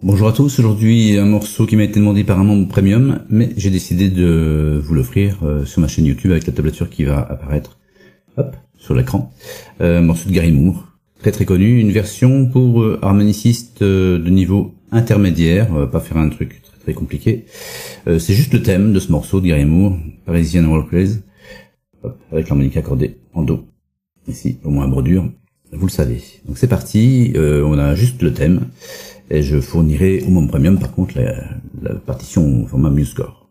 Bonjour à tous, aujourd'hui un morceau qui m'a été demandé par un membre premium, mais j'ai décidé de vous l'offrir euh, sur ma chaîne YouTube avec la tablature qui va apparaître hop, sur l'écran. Euh, morceau de Gary Moore, très très connu, une version pour euh, harmoniciste de niveau intermédiaire, pas faire un truc très très compliqué. C'est juste le thème de ce morceau de Gary Moore, Parisian Workplace, avec l'harmonica accordée en Do. Ici, au moins un bordure, vous le savez. Donc c'est parti, on a juste le thème. Et je fournirai au membre premium par contre la, la partition au format MuseScore.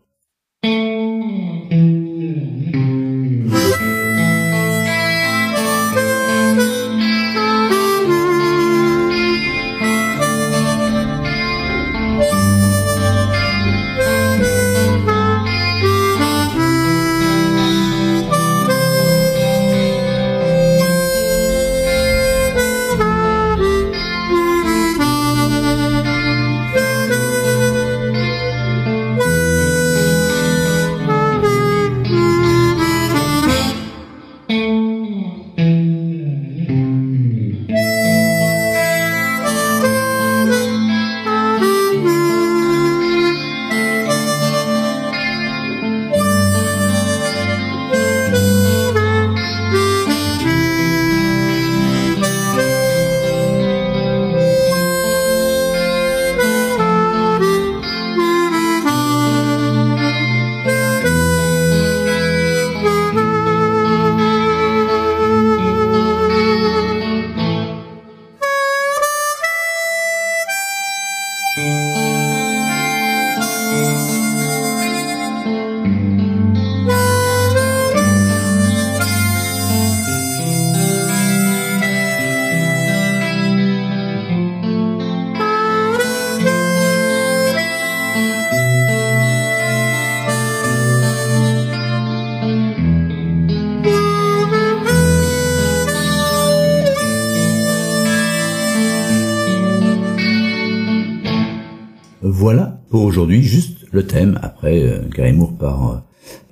Voilà pour aujourd'hui juste le thème. Après, euh, Gary Moore part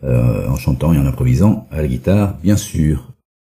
euh, en chantant et en improvisant à la guitare, bien sûr.